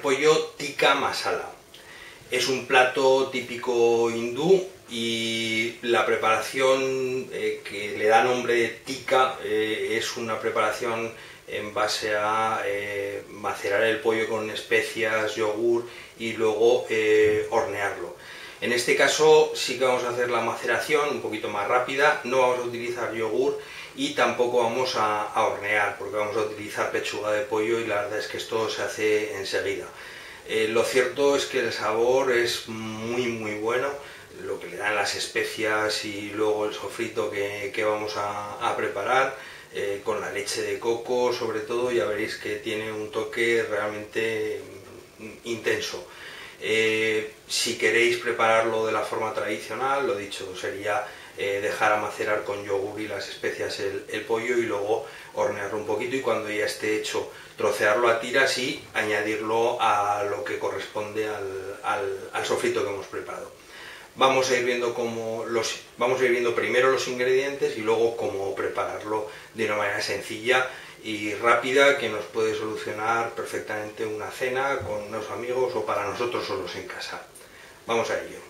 pollo tikka masala. Es un plato típico hindú y la preparación eh, que le da nombre de tikka eh, es una preparación en base a eh, macerar el pollo con especias, yogur y luego hornearlo. En este caso sí que vamos a hacer la maceración un poquito más rápida, no vamos a utilizar yogur y tampoco vamos a, hornear porque vamos a utilizar pechuga de pollo y la verdad es que esto se hace enseguida. Eh, lo cierto es que el sabor es muy muy bueno, lo que le dan las especias y luego el sofrito que, vamos a, preparar, eh, con la leche de coco sobre todo, ya veréis que tiene un toque realmente intenso. Eh, si queréis prepararlo de la forma tradicional, lo dicho, sería eh, dejar a macerar con yogur y las especias el, pollo y luego hornearlo un poquito y cuando ya esté hecho trocearlo a tiras y añadirlo a lo que corresponde al, sofrito que hemos preparado. Vamos a ir viendo cómo los, vamos a ir viendo primero los ingredientes y luego cómo prepararlo de una manera sencilla y rápida que nos puede solucionar perfectamente una cena con unos amigos o para nosotros solos en casa. Vamos a ello.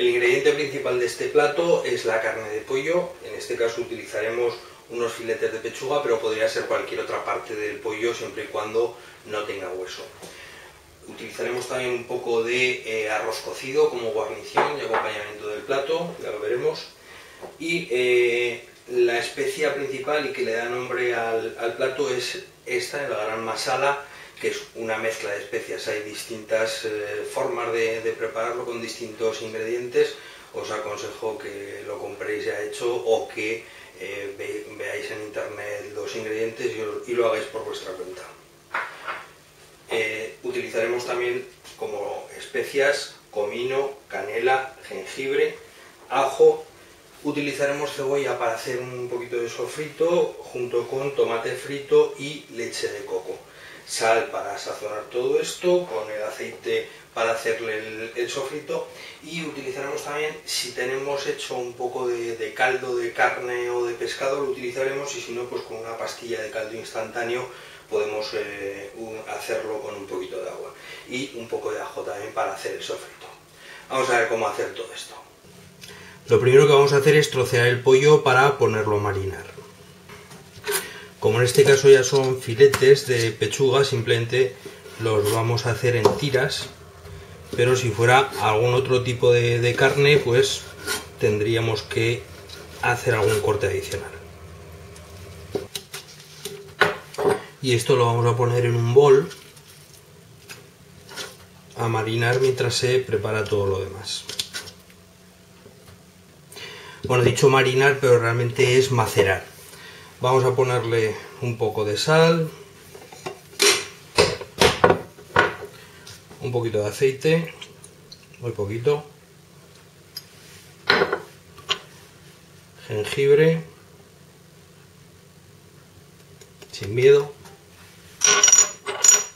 El ingrediente principal de este plato es la carne de pollo, en este caso utilizaremos unos filetes de pechuga, pero podría ser cualquier otra parte del pollo siempre y cuando no tenga hueso. Utilizaremos también un poco de eh, arroz cocido como guarnición y acompañamiento del plato, ya lo veremos. Y eh, la especia principal y que le da nombre al, plato es esta, la gran masala, que es una mezcla de especias. Hay distintas eh, formas de, prepararlo con distintos ingredientes. Os aconsejo que lo compréis ya hecho o que eh, veáis en internet los ingredientes y, lo hagáis por vuestra cuenta. Eh, utilizaremos también como especias comino, canela, jengibre, ajo Utilizaremos cebolla para hacer un poquito de sofrito junto con tomate frito y leche de coco. Sal para sazonar todo esto, con el aceite para hacerle el, sofrito y utilizaremos también, si tenemos hecho un poco de, caldo de carne o de pescado, lo utilizaremos y si no, pues con una pastilla de caldo instantáneo podemos eh, hacerlo con un poquito de agua y un poco de ajo también para hacer el sofrito. Vamos a ver cómo hacer todo esto. Lo primero que vamos a hacer es trocear el pollo para ponerlo a marinar. Como en este caso ya son filetes de pechuga, simplemente los vamos a hacer en tiras, pero si fuera algún otro tipo de, carne, pues tendríamos que hacer algún corte adicional. Y esto lo vamos a poner en un bol a marinar mientras se prepara todo lo demás. Bueno, dicho marinar, pero realmente es macerar. Vamos a ponerle un poco de sal, un poquito de aceite, muy poquito, jengibre, sin miedo,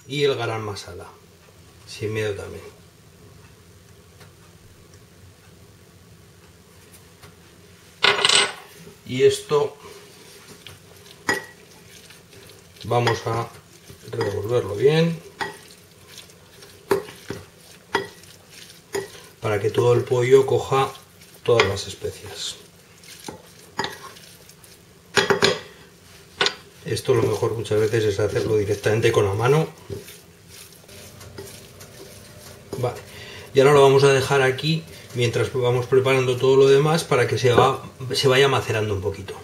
y el garam masala, sin miedo también. y esto vamos a revolverlo bien. Para que todo el pollo coja todas las especias. Esto lo mejor muchas veces es hacerlo directamente con la mano. Vale. Y ahora lo vamos a dejar aquí mientras vamos preparando todo lo demás para que se, se vaya macerando un poquito.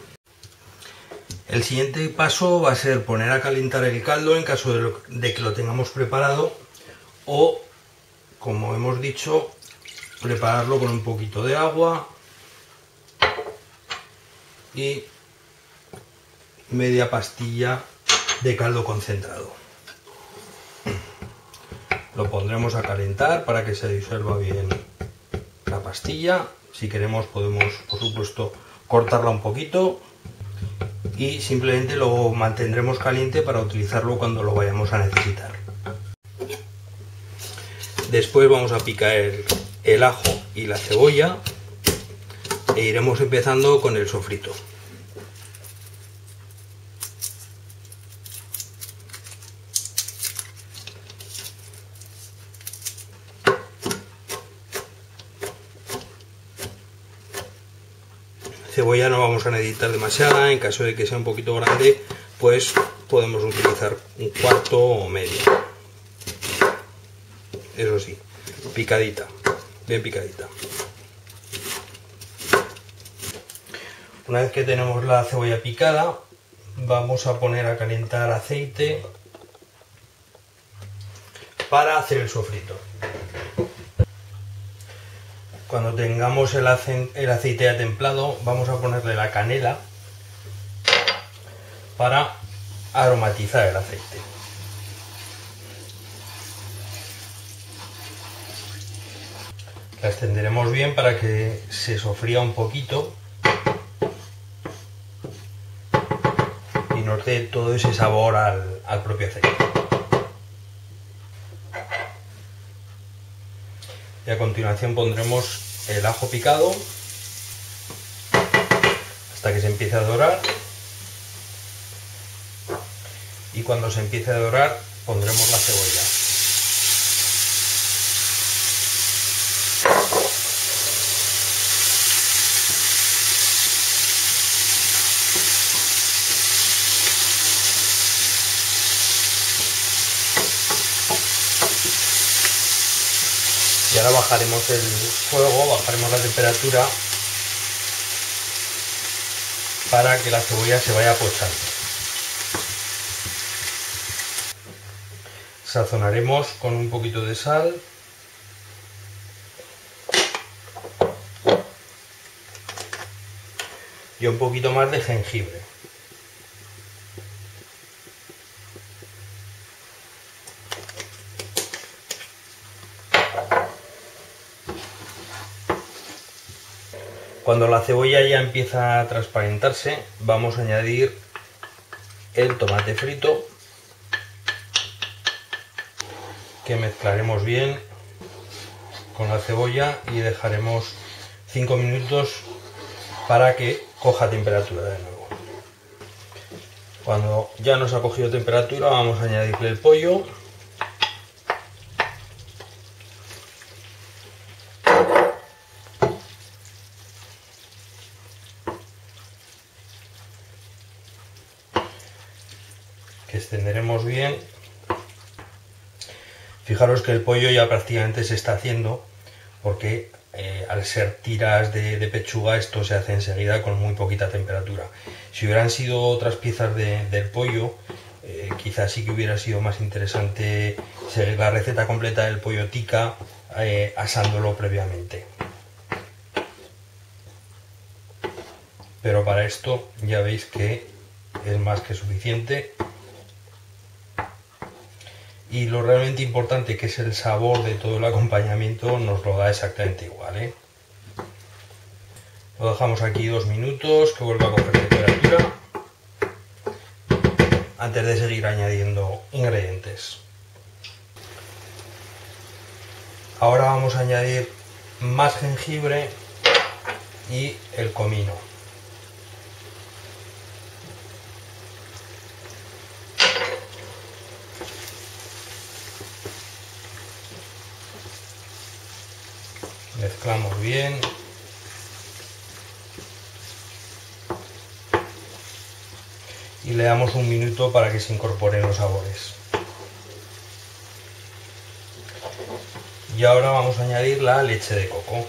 El siguiente paso va a ser poner a calentar el caldo en caso de, que lo tengamos preparado o, como hemos dicho, prepararlo con un poquito de agua y media pastilla de caldo concentrado. Lo pondremos a calentar para que se disuelva bien la pastilla. Si queremos podemos, por supuesto, cortarla un poquito y simplemente lo mantendremos caliente para utilizarlo cuando lo vayamos a necesitar. Después vamos a picar el, ajo y la cebolla e iremos empezando con el sofrito. Cebolla no vamos a necesitar demasiada, en caso de que sea un poquito grande, pues podemos utilizar un cuarto o medio. Eso sí, picadita, bien picadita. Una vez que tenemos la cebolla picada, vamos a poner a calentar aceite para hacer el sofrito. Cuando tengamos el, aceite ya templado, vamos a ponerle la canela para aromatizar el aceite. La extenderemos bien para que se sofría un poquito y nos dé todo ese sabor al, al propio aceite. Y a continuación pondremos el ajo picado. Hasta que se empiece a dorar. Y cuando se empiece a dorar pondremos la cebolla ahora bajaremos el fuego, bajaremos la temperatura para que la cebolla se vaya pochando. Sazonaremos con un poquito de sal y un poquito más de jengibre. Cuando la cebolla ya empieza a transparentarse, vamos a añadir el tomate frito que mezclaremos bien con la cebolla y dejaremos 5 minutos para que coja temperatura de nuevo. Cuando ya nos ha cogido temperatura vamos a añadirle el pollo que extenderemos bien. Fijaros que el pollo ya prácticamente se está haciendo porque eh, al ser tiras de, pechuga esto se hace enseguida con muy poquita temperatura. Si hubieran sido otras piezas del pollo, eh, quizás sí que hubiera sido más interesante seguir la receta completa del pollo tica eh, asándolo previamente. Pero para esto ya veis que es más que suficiente y lo realmente importante que es el sabor de todo el acompañamiento nos lo da exactamente igual. ¿eh? Lo dejamos aquí dos minutos que vuelva a coger temperatura antes de seguir añadiendo ingredientes. Ahora vamos a añadir más jengibre y el comino. Mezclamos bien. Y le damos un minuto para que se incorporen los sabores. Y ahora vamos a añadir la leche de coco.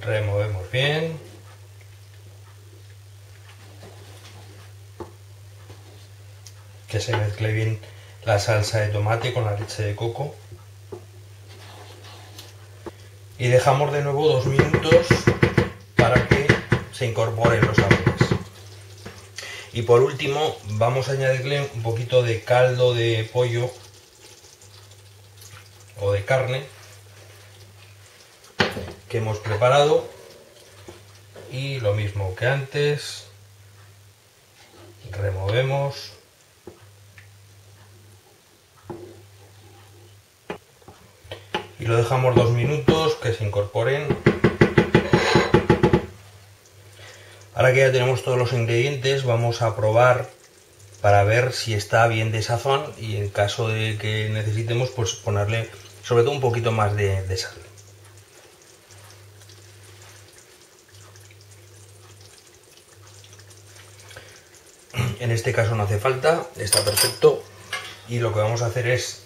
Removemos bien. Que se mezcle bien la salsa de tomate con la leche de coco. Y dejamos de nuevo dos minutos para que se incorporen los sabores. Y por último vamos a añadirle un poquito de caldo de pollo o de carne que hemos preparado. Y lo mismo que antes removemos lo dejamos dos minutos que se incorporen. Ahora que ya tenemos todos los ingredientes, vamos a probar para ver si está bien de sazón y en caso de que necesitemos, pues ponerle sobre todo un poquito más de, de sal. En este caso no hace falta, está perfecto y lo que vamos a hacer es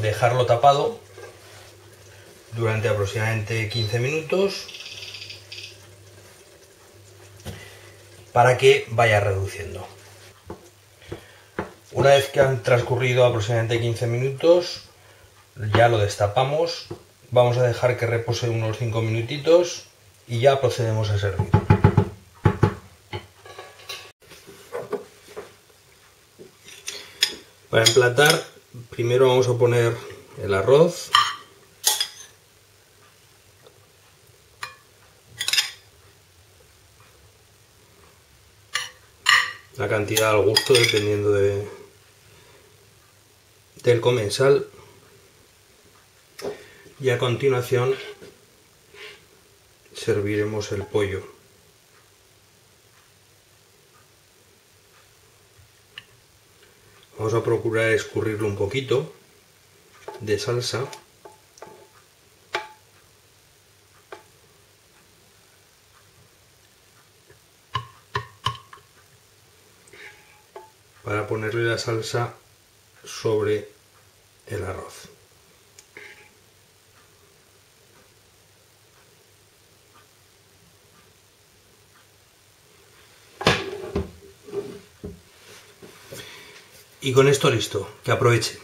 dejarlo tapado durante aproximadamente 15 minutos para que vaya reduciendo. Una vez que han transcurrido aproximadamente 15 minutos, ya lo destapamos, vamos a dejar que repose unos 5 minutitos y ya procedemos a servir. Para emplatar, primero vamos a poner el arroz. Cantidad al gusto dependiendo de, del comensal. Y a continuación serviremos el pollo. Vamos a procurar escurrirlo un poquito de salsa. Para ponerle la salsa sobre el arroz. Y con esto listo, que aproveche.